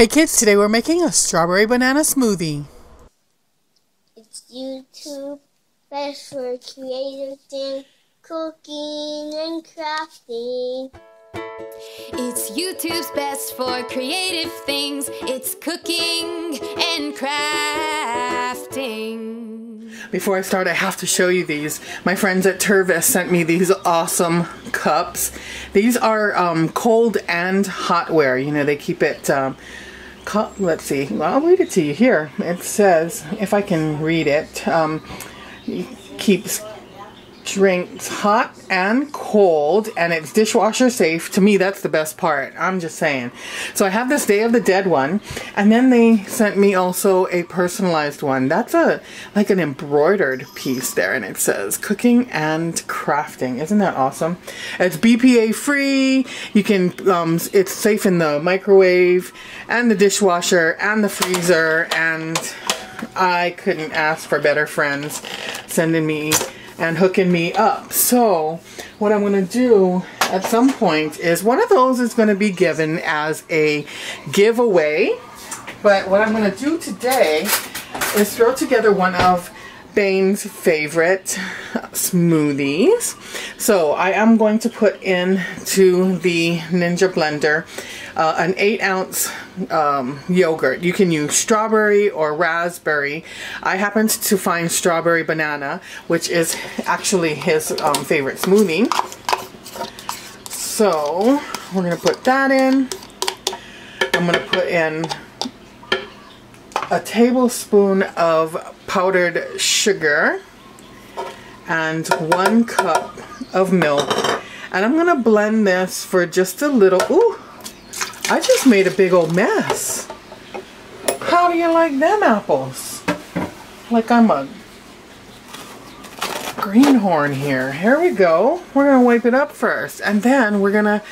Hey kids, today we're making a strawberry banana smoothie. It's YouTube best for creative things, cooking and crafting. It's YouTube's best for creative things. It's cooking and crafting. Before I start, I have to show you these. My friends at Tervis sent me these awesome cups. These are um, cold and hot hotware. You know, they keep it, um, let's see, I'll read it to you here. It says, if I can read it, um, keeps drinks hot and cold and it's dishwasher safe. To me that's the best part. I'm just saying. So i have this day of the dead one and then they sent me also a personalized one. That's a like an embroidered piece there and it says cooking and crafting. Isn't that awesome? It's bpa free. You can um, it's safe in the microwave and the dishwasher and the freezer and i couldn't ask for better friends sending me and hooking me up. So what I'm going to do at some point is one of those is going to be given as a giveaway. But what I'm going to do today is throw together one of Bain's favorite smoothies. So I am going to put into the Ninja Blender uh, an 8 ounce um, yogurt. You can use strawberry or raspberry. I happened to find strawberry banana, which is actually his um, favorite smoothie. So we're going to put that in. I'm going to put in a tablespoon of powdered sugar and one cup of milk. And I'm to blend this for just a little. Ooh, I just made a big old mess. How do you like them apples? Like I'm a greenhorn here. Here we go. We're to wipe it up first. And then we're to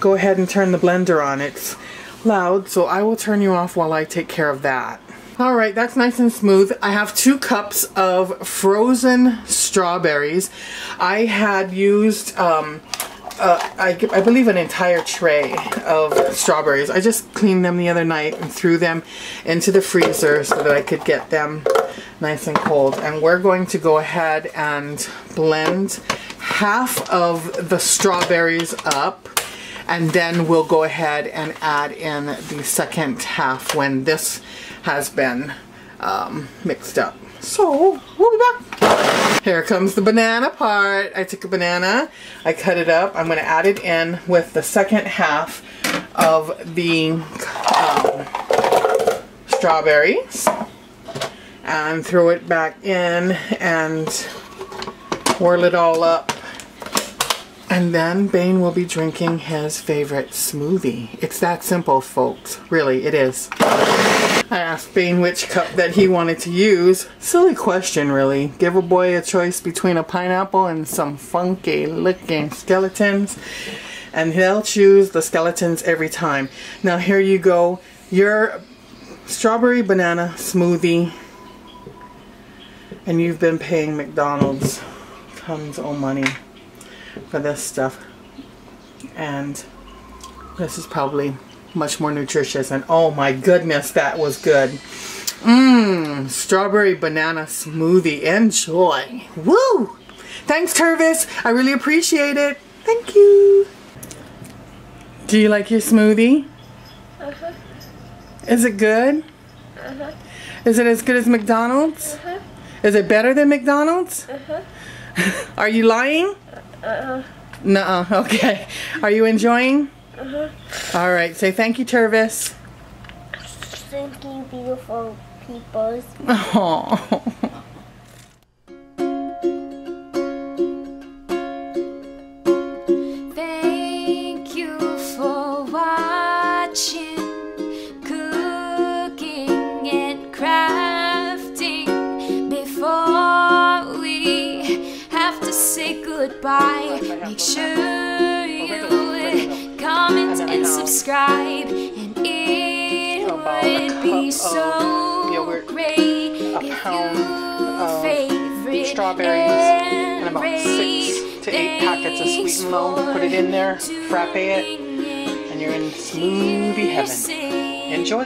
go ahead and turn the blender on. It's loud, so I will turn you off while I take care of that. All right, that's nice and smooth. I have two cups of frozen strawberries. I had used, um, uh, I, I, believe, an entire tray of strawberries. I just cleaned them the other night and threw them into the freezer so that I could get them nice and cold. And we're going to go ahead and blend half of the strawberries up and then we'll go ahead and add in the second half when this has been um, mixed up. So, we'll be back. Here comes the banana part. I took a banana, I cut it up. I'm going to add it in with the second half of the um, strawberries and throw it back in and whirl it all up and then Bain will be drinking his favorite smoothie. It's that simple, folks. Really, it is. I asked Bain which cup that he wanted to use. Silly question, really. Give a boy a choice between a pineapple and some funky looking skeletons. And he'll choose the skeletons every time. Now here you go. Your strawberry banana smoothie. And you've been paying McDonald's tons of money for this stuff. And this is probably much more nutritious. And oh my goodness, that was good. Mmm, strawberry banana smoothie. Enjoy. Woo! Thanks, Tervis. I really appreciate it. Thank you. Do you like your smoothie? Uh-huh. Is it good? Uh-huh. Is it as good as McDonald's? Uh-huh. Is it better than McDonald's? Uh-huh. Are you lying? Uh-uh. Nuh-uh. Okay. Are you enjoying? Uh-huh. All right. Say thank you, Tervis. Thank you, beautiful peoples. Oh. by. Make sure you comment and subscribe. And it would be so great if you favorite strawberries and about six to eight packets of sweet and low. Put it in there, frappe it, and you're in smoothie heaven. Enjoy.